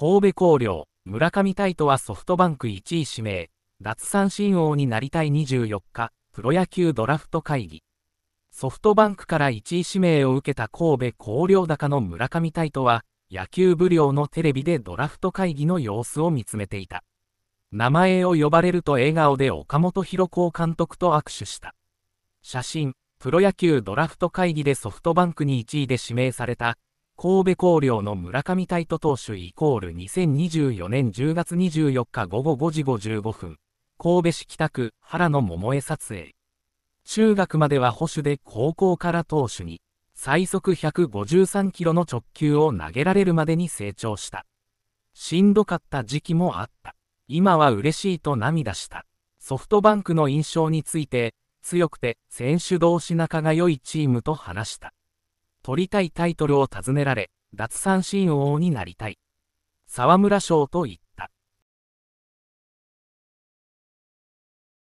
神戸広陵、村上太斗はソフトバンク1位指名、奪三振王になりたい24日、プロ野球ドラフト会議。ソフトバンクから1位指名を受けた神戸広陵高の村上太斗は、野球部寮のテレビでドラフト会議の様子を見つめていた。名前を呼ばれると笑顔で岡本博子監督と握手した。写真、プロ野球ドラフト会議でソフトバンクに1位で指名された、神戸広陵の村上太斗投手イコール2024年10月24日午後5時55分、神戸市北区原野桃江撮影。中学までは保守で高校から投手に、最速153キロの直球を投げられるまでに成長した。しんどかった時期もあった。今は嬉しいと涙した。ソフトバンクの印象について、強くて選手同士仲が良いチームと話した。取りたいタイトルを尋ねられ、奪三振王になりたい。沢村賞と言った。